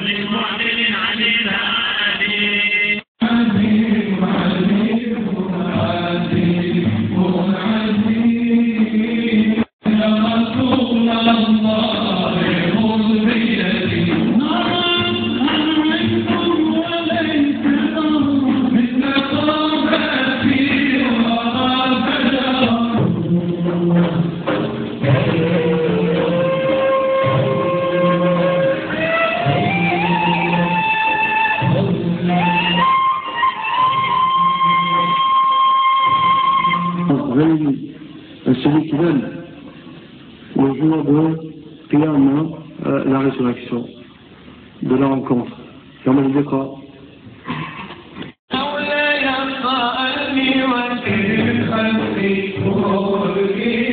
وكل معدل عن celui qui donne le jour de Qiyamah, euh, la résurrection, de la rencontre. يوم اللقاء مولاي صلي وسلم خلقي لو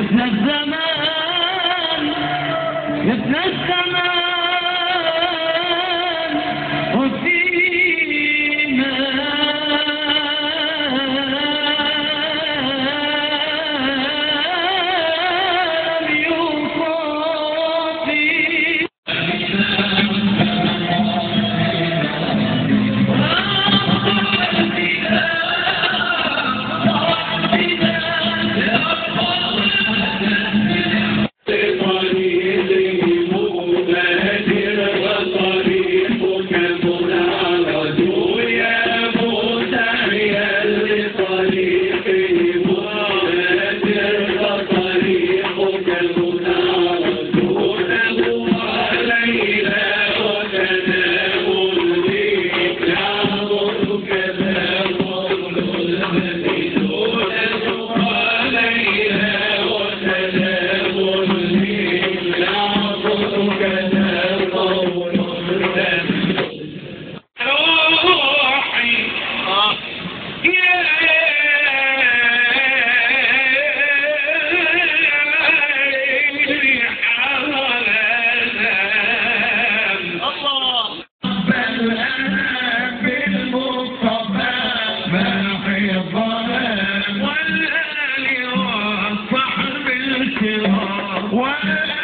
إحنا الزمان What?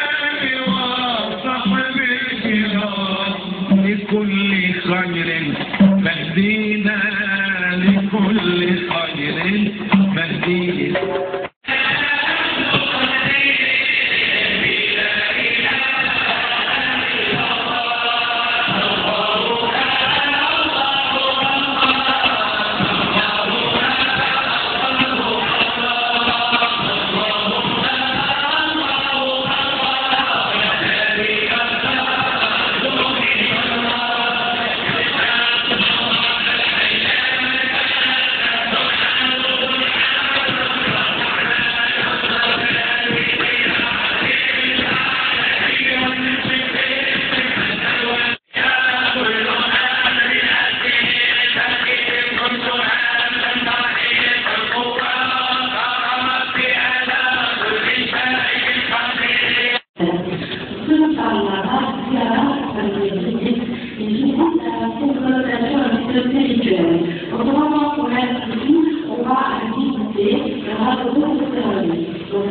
Y aura d'autres cérémonies. Donc,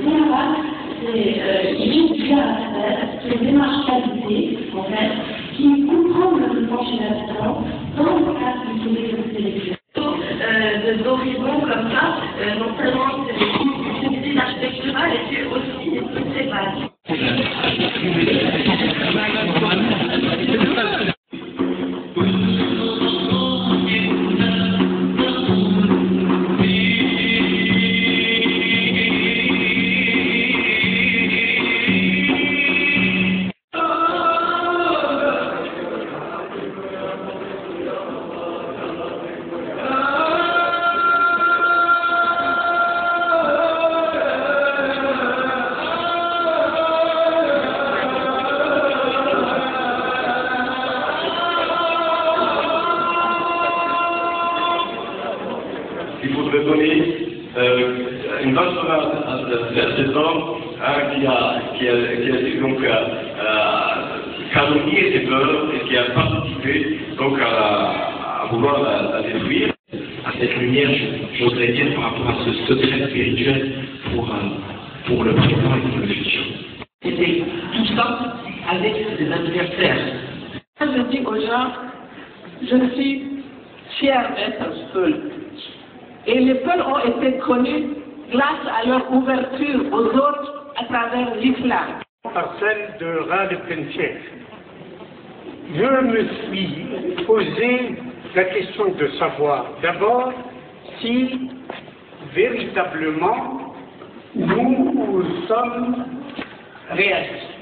c'est euh, il bien à faire, une démarche qualité, en fait, qui comprend le fonctionnement dans le il faudrait donner euh, une vaste honneur à cet homme hein, qui, a, qui, a, qui a donc euh, euh, calomnié ses peurs et qui a participé donc à, à vouloir la, la détruire. à cette lumière, je- j'oserais dire, par rapport à ce secret spirituel pour, euh, pour le présent et pour le futur. C'était tout ça avec des adversaires. Je dis aux gens, je suis fier d'être Peul. Et les Peuls ont été connus grâce à leur ouverture aux autres à travers l'islam. par celle de Rad Penchek. Je me suis posé la question de savoir d'abord si véritablement nous sommes réalistes.